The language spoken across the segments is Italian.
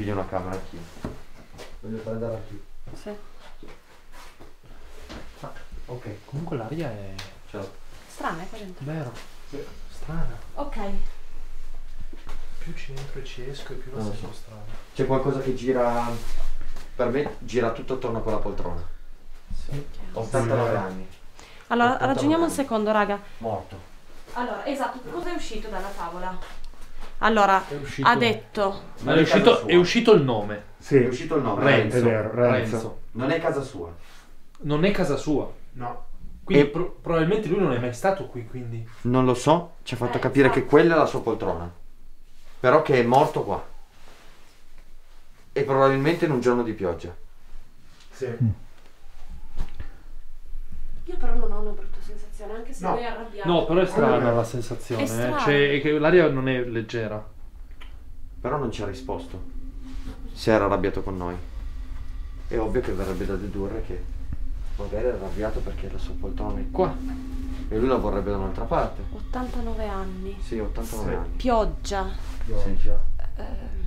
Piglio una camera anch'io. Voglio prendere anch'io. sì. Ok, comunque l'aria è Ciao. Strana, eh, qua dentro. vero. Strana. Ok. Più ci entro e ci esco e più la Non lo sento so. strana. C'è qualcosa che gira. Per me gira tutto attorno a quella poltrona. Sì. 89 anni. Allora, 89 ragioniamo un secondo, raga. Morto. Allora, esatto, cosa è uscito dalla tavola? Allora, ha detto... Ma è uscito, è uscito il nome. Sì, È uscito il nome. Renzo. è vero, Renzo. Renzo. Non è casa sua. Non è casa sua. No. Quindi E- pro- probabilmente lui non è mai stato qui, quindi. Non lo so, ci ha fatto Eh, capire infatti. che quella è la sua poltrona. Però che è morto qua. E probabilmente in un giorno di pioggia. Sì. Io però non ho una brutta sensazione, anche se No. lui è arrabbiato. No, però è strana la sensazione. è eh. Cioè, è che l'aria non è leggera. Però non ci ha risposto. Si era arrabbiato con noi. È ovvio che verrebbe da dedurre che magari è arrabbiato perché la sua poltrona è qua. E lui la vorrebbe da un'altra parte. 89 anni. Sì, 89 Sì. anni. Pioggia. Pioggia. Ehm,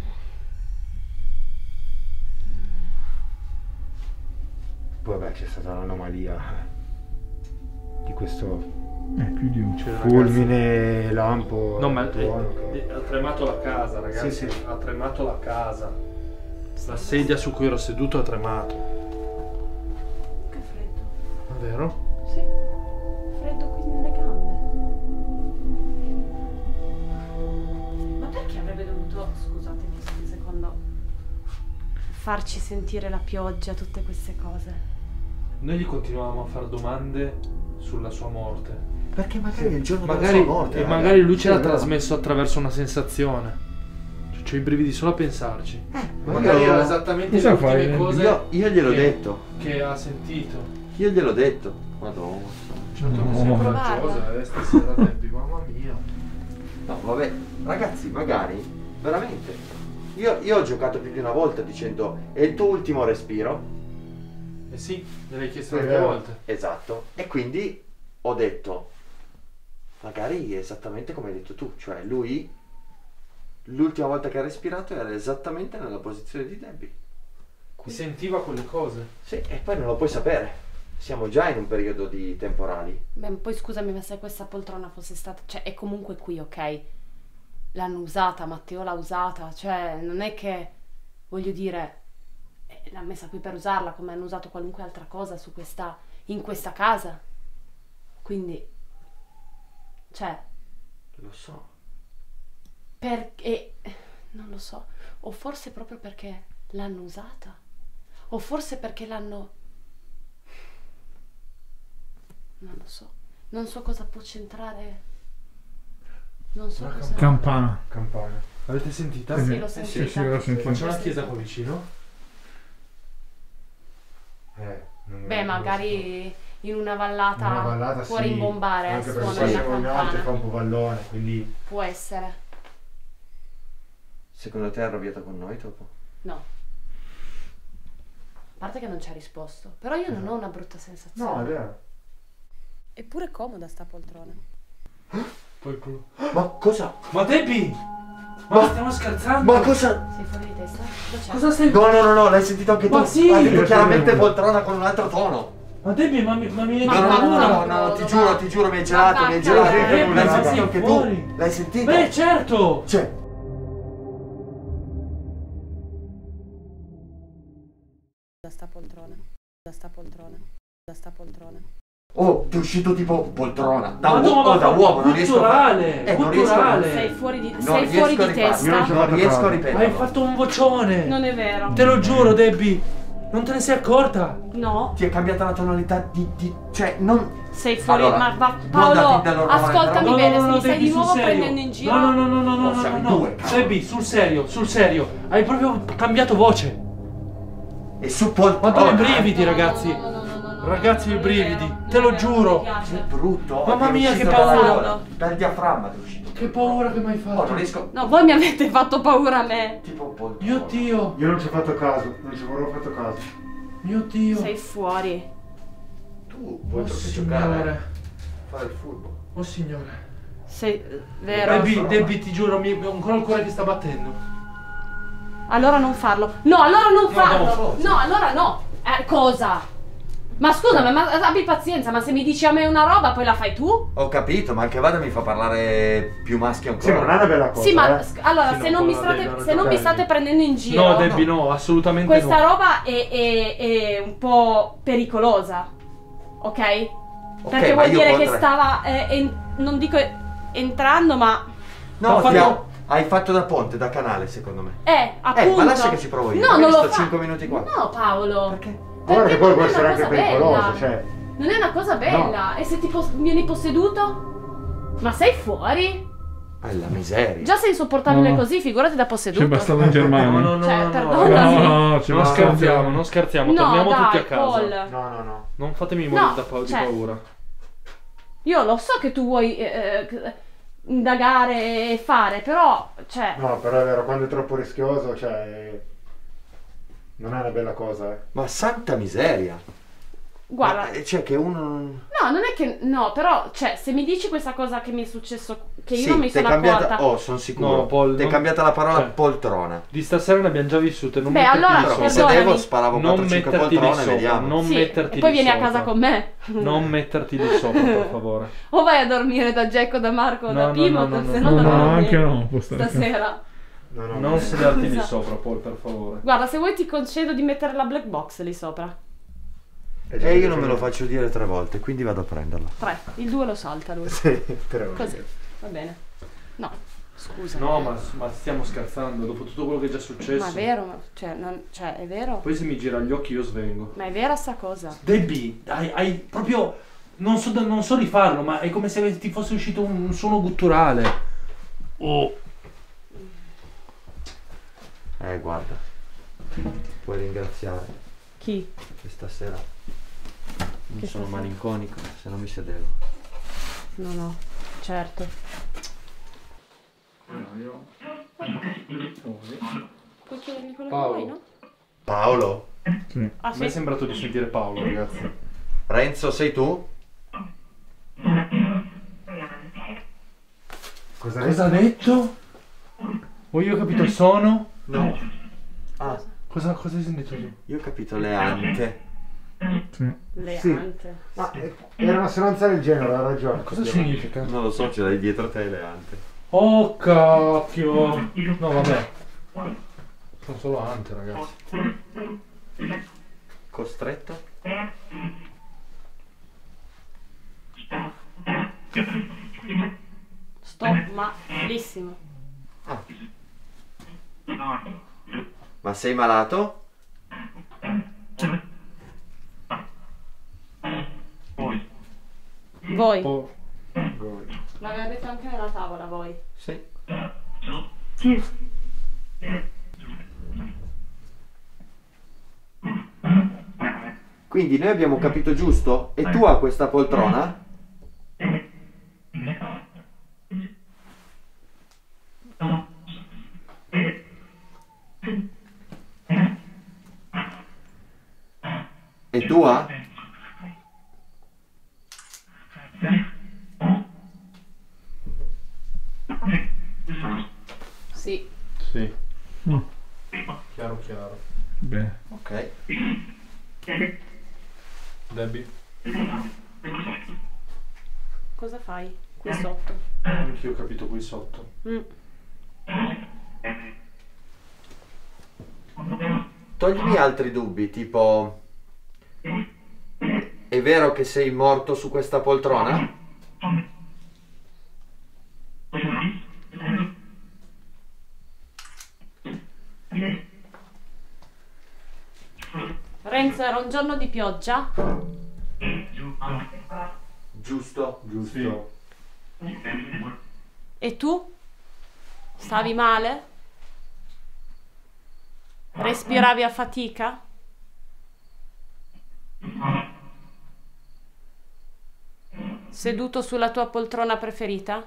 Poi vabbè c'è stata l'anomalia di questo Eh, più di un. Cioè, fulmine lampo. No, ma tuono è- che- è- ha tremato la casa, ragazzi. Sì, sì. Ha tremato la casa. La sedia su cui ero seduto ha tremato. che freddo. È vero? Sì. Freddo qui nelle gambe. Ma perché avrebbe dovuto, scusatemi un secondo, farci sentire la pioggia, tutte queste cose? Noi gli continuavamo a fare domande sulla sua morte. Perché magari è il giorno Magari, della sua morte. e magari lui ce l'ha Sì, è vero. trasmesso attraverso una sensazione. Cioè, c'ho i brividi solo a pensarci. ma magari era esattamente Cosa le fai? ultime cose Io, io gliel'ho che- detto. che ha sentito. Io gliel'ho detto. Madonna. Certo No. sei coraggiosa, eh, stasera Debbie, mamma mia. No, vabbè, ragazzi, magari, veramente. Io, io ho giocato più di una volta dicendo è il tuo ultimo respiro. Eh sì, me l'hai chiesto tante volte. Esatto. E quindi ho detto, magari esattamente come hai detto tu, cioè lui, l'ultima volta che ha respirato era esattamente nella posizione di Debbie. Sentiva quelle cose. Sì, e poi non lo puoi sapere. Siamo già in un periodo di temporali. Beh, poi scusami, ma se questa poltrona fosse stata, cioè è comunque qui, ok? L'hanno usata, Matteo l'ha usata, cioè non è che, voglio dire, l'ha messa qui per usarla come hanno usato qualunque altra cosa su questa, in questa casa. Quindi, cioè, Lo so. perché, non lo so, o forse proprio perché l'hanno usata, o forse perché l'hanno, non lo so, non so cosa può c'entrare, non so Una cosa... Campana. Campana. L'avete sentita? Sì, l'ho Sì, sentita. sì, l'ho sentita. Ma c'è una chiesa qua vicino? Eh, magari in una vallata. Una vallata può sì, rimbombare, Anche perché poi la siamo in alto e fa un po' vallone, quindi... Può essere. Secondo te è arrabbiata con noi dopo? No. A parte che non ci ha risposto. Però io non ho una brutta sensazione. No, è vero. Eppure comoda sta poltrona. Poi Ma cosa? Ma Debbie! Ma stiamo scherzando? Ma cosa? Sei fuori di testa? Cosa stai No, no, no, no, l'hai sentito anche tu. Ma sì! Ha detto chiaramente poltrona con un altro tono. Ma Debbie, ma mi, ma mi viene Ma No, no, no, no, no, no, va, ti giuro, ti giuro, mi hai gelato, mi hai gelato. L'hai sentito anche tu. L'hai sentito? Beh, certo! Cioè, oh, ti è uscito tipo poltrona. Da, Ma uo- no, oh, ma da uomo, non riesco a culturale, Eh, non riesco a- culturale. Sei fuori di, Non sei fuori di testa? Io non riesco a caso. ripeterlo. Hai fatto un vocione! Non è vero. Te lo giuro, Debbie! Non te ne sei accorta? No. Ti è cambiata la tonalità di... di- cioè, non... Sei fuori, Allora, ma va, Paolo, da fin dall'ormone, ascoltami però- bene, se mi stai di nuovo serio. prendendo in giro. No, no, no, no, no, no, No, no, no. due, cavolo. Debbie, sul serio, sul serio. Hai proprio cambiato voce. E su poltrona... Quanto i brividi, No, no, ragazzi. no, no, no, no, no, no, Ragazzi, i brividi. Te lo giuro. È brutto. Mamma mia, che paura. Dal diaframma è uscito. Che paura che mi hai Oh, non fatto. riesco... No, voi mi avete fatto paura a me. Tipo poltrona. Mio Dio, Io non ci ho fatto caso, non ci avevo fatto caso. mio Dio. Sei fuori. Tu vuoi Oh, giocare? fare il furbo. Oh signore. Sei vero? Debbie, Debbie, ti giuro, mi ho ancora il cuore che sta battendo. Allora non farlo. No, allora non farlo. no, No, allora no. Eh, cosa? Ma scusa, ma, ma abbi pazienza, ma se mi dici a me una roba poi la fai tu? Ho capito, ma anche vada mi fa parlare più maschi Sì, ma non è ancora. una bella cosa. Sì, ma eh. allora Sì, se, no, non mi devi se non mi state prendendo in giro, No, Debbie, no, assolutamente questa no. roba è, è- è un po' pericolosa. Ok? Perché ma vuol dire che potrei- stava, eh, en- non dico entrando, ma... No, fatto- ha- hai fatto da ponte, da canale, secondo me. Eh, appunto. ma lascia che ci provo io, No, magari non lo sto fa. cinque minuti qua. No, Paolo. Perché? Guarda che Perché poi può è essere anche pericoloso, cioè. Non è una cosa bella. E se ti pos- vieni posseduto? Ma sei fuori? È la miseria. Già sei insopportabile No. così, figurati da posseduto. C'è bastardo in Germania. No, no, no, Cioè, no, no. No, no, non scherziamo, non scherziamo, No, torniamo dai, tutti a casa. Paul. No, no, no. Non fatemi morire No, da pa- di cioè- paura. Io lo so che tu vuoi eh, eh, indagare e fare, però, cioè... No, però è vero, quando è troppo rischioso, cioè. Non è una bella cosa, eh. Ma santa miseria. Guarda, Ma, eh, cioè che uno... no, non è che... No, però, cioè, se mi dici questa cosa che mi è successo, che io sì, non mi sono cambiata... accorta... Oh, sono sicuro. No, Paul, Ti è cambiata la parola cioè- poltrona. Di stasera ne abbiamo già vissute. Non Beh, metterti allora, Però sedevo, sparavo Non 4-5 metterti lì poltrone, sopra, vediamo. non Sì, metterti e poi vieni a sopra. casa con me. Non metterti lì sopra, per favore. O vai a dormire da Jack o da Marco o No, da Pimo, no, no, se no, no, No, no, anche no. Stasera. No, no, Non no. sederti lì Esatto. sopra, Paul, per favore. Guarda, se vuoi ti concedo di mettere la black box lì sopra. È già E io non me lo faccio dire tre volte, quindi vado a prenderla. Tre. Il due lo salta lui. Sì, tre volte. Così. Va bene. No, scusa. No, ma, ma stiamo scherzando, dopo tutto quello che è già successo. Ma è vero, ma- cioè, non- cioè, è vero? Poi se mi gira gli occhi io svengo. Ma è vera sta cosa? Debbie, hai, hai proprio... Non so, non so rifarlo, ma è come se ti fosse uscito un, un suono gutturale. Oh. Eh, guarda. Puoi ringraziare Chi? che stasera non Che sono stasera? malinconico, se no mi sedevo. No, no, certo. Puoi chiedermi quello Paolo. che vuoi, no? Paolo? Sì. Ah, A me è sì? sembrato di sentire Paolo, ragazzi. Renzo, sei tu? Cosa Cosa ha detto? O io ho capito il suono? No. Ah, Cosa, cosa hai sentito tu? io ho capito le ante. Sì. Le Sì. ante. Ma eh, era una sonanza del genere, ha ragione. Cosa significa? Non lo so, ce l'hai dietro te le ante. Oh cacchio! No vabbè. Sono solo ante ragazzi. Costretto? Stop, ma bellissimo. Ma sei malato? Voi. Oh, L'aveva detto anche nella tavola, voi. Sì. Quindi noi abbiamo capito giusto? E tu a questa poltrona? E tua? Sì. sì. Mm. Chiaro chiaro. Bene. Ok. Debbie? Cosa fai qui sotto? Anch'io ho capito qui sotto. Mm. Toglimi altri dubbi, tipo... È vero che sei morto su questa poltrona? Renzo, era un giorno di pioggia? Giusto? Giusto. E tu? Stavi male? Respiravi a fatica? Seduto sulla tua poltrona preferita?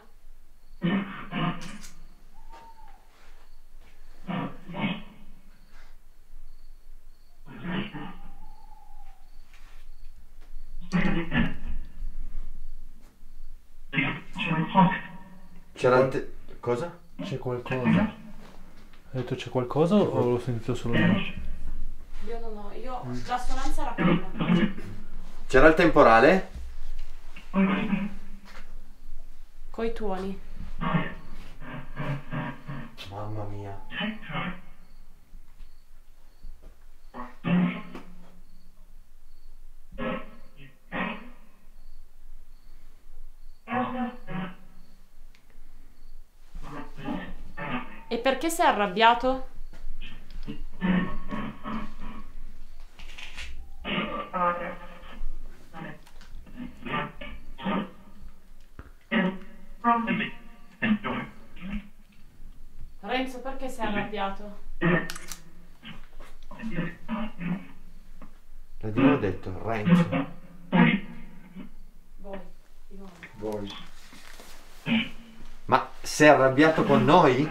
C'era il te- Cosa? C'è qualcosa. Hai detto c'è qualcosa o l'ho sentito solo io? Io non ho, io la sonanza era quella. C'era il temporale? Coi tuoni. Mamma mia. E perché sei arrabbiato? Renzo, perché sei arrabbiato? L'ha di nuovo detto, Renzo. Voi, di nuovo. Voi. Ma sei arrabbiato con noi?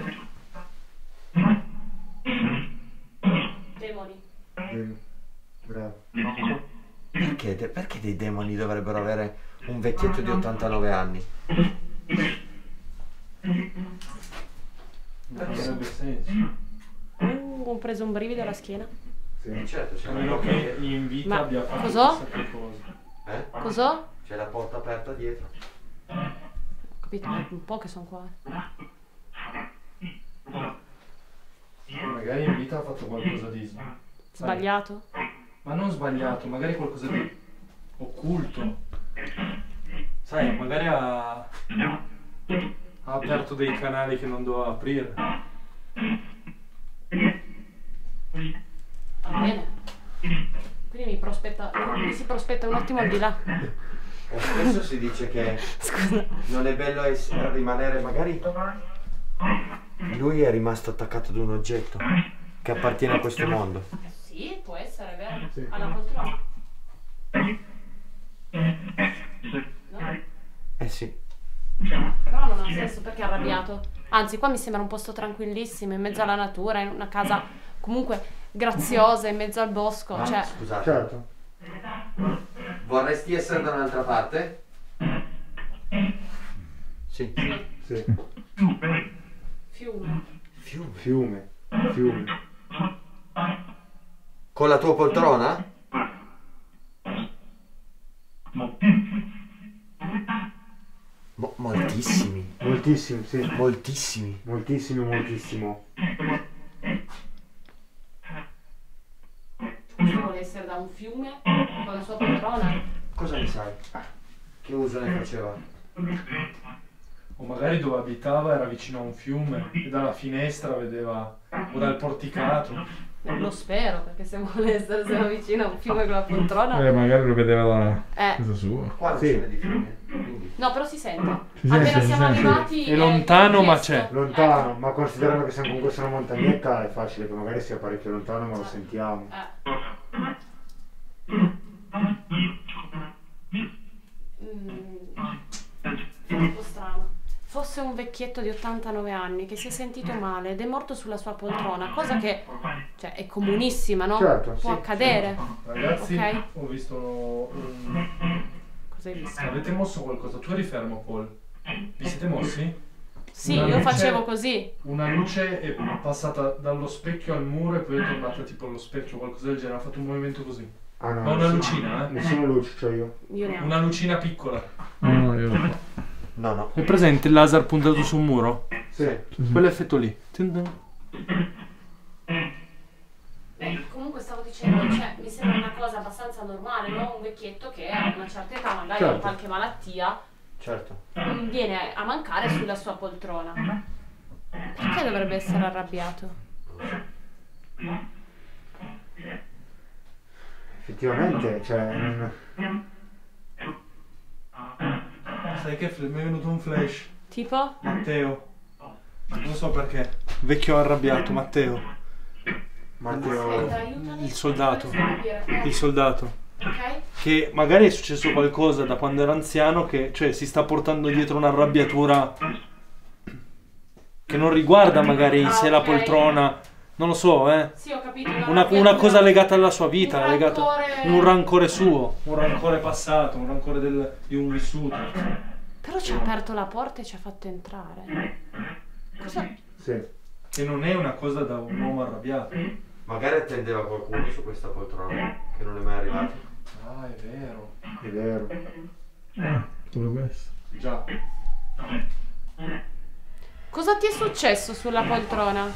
Demoni. Bravo. Perché, perché dei demoni dovrebbero avere un vecchietto di 89 anni? Non avrebbe senso. Uh, ho preso un brivido alla schiena. Sì. certo, c'è A meno che in vita Ma abbia fatto cos'ho? che cosa. Eh? Cos'ho? C'è la porta aperta dietro. Ho capito, è un po' che sono qua. Magari in vita ha fatto qualcosa di Sbagliato? Ma non sbagliato, magari qualcosa di occulto. Sai, magari ha, ha aperto dei canali che non doveva aprire. Va bene. Quindi mi prospetta, mi si prospetta un attimo al di là. E spesso si dice che Scusa. non è bello rimanere magari... Lui è rimasto attaccato ad un oggetto che appartiene a questo mondo. Sì, può essere, vero? Sì. Alla poltrona. No? Eh sì. Però non ha senso perché è arrabbiato. Anzi, qua mi sembra un posto tranquillissimo, in mezzo alla natura, in una casa comunque graziosa, in mezzo al bosco. Ma Cioè, scusate, Certo. vorresti essere da un'altra parte? Sì. Sì. fiume. Fiume. Fiume. Fiume. Con la tua poltrona? Moltissimi. Moltissimi, sì. Moltissimi. Moltissimo, moltissimo. Questo vuole essere da un fiume con la sua poltrona. Cosa ne sai? Che uso ne faceva? O magari dove abitava era vicino a un fiume e dalla finestra vedeva, o dal porticato. Non lo spero, perché se vuole essere vicino a un fiume con la poltrona. Eh, magari lo vedeva da Eh. casa sua. Qua non Sì. ce n'è di fiume. No, però si sente. Si Appena sente, si siamo sente. arrivati. È lontano, ma c'è. Lontano, ma considerando che siamo comunque su una montagnetta è facile che magari sia parecchio lontano ma lo sentiamo. Eh. Mm, è un po' strano. Fosse un vecchietto di 89 anni che si è sentito male ed è morto sulla sua poltrona, cosa che cioè, è comunissima, no? Certo, Può sì, accadere. Ragazzi, Ok. ho visto un... Cosa hai visto? Avete mosso qualcosa? Tu eri fermo, Paul. Vi siete mossi? Sì, Una io luce- facevo così. Una luce è passata dallo specchio al muro e poi è tornata tipo allo specchio, qualcosa del genere. Ha fatto un movimento così. Ah no, Ma una lucina, eh? Nessuna luce c'ho io. Io ne ho. Una lucina piccola. No, no, io. No, no. È presente il laser puntato su un muro? Sì. Quell'effetto lì. Beh, comunque stavo dicendo, cioè, mi sembra una cosa abbastanza normale, no? Un vecchietto che a una certa età, magari ha Certo. qualche malattia, Certo. mm, viene a mancare sulla sua poltrona. Perché dovrebbe essere arrabbiato? Effettivamente, cioè... Sai che mi è venuto un flash? Tipo? Matteo. Non so perché. Vecchio arrabbiato, Matteo. Matteo... Il soldato. Il soldato. Che magari è successo qualcosa da quando era anziano che cioè, si sta portando dietro un'arrabbiatura che non riguarda magari in Ah, sé la poltrona. Non lo so, eh. Sì, ho capito. Una, una cosa legata alla sua vita, Un legata rancore- un rancore suo, un rancore passato, un rancore del- di un vissuto. Però ci ha aperto la porta e ci ha fatto entrare. Cosa? Sì. Che non è una cosa da un uomo arrabbiato. Magari attendeva qualcuno su questa poltrona che non è mai arrivato. Ah, è vero. È vero. Ah, potrebbe essere. Già. Cosa ti è successo sulla poltrona?